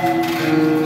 Música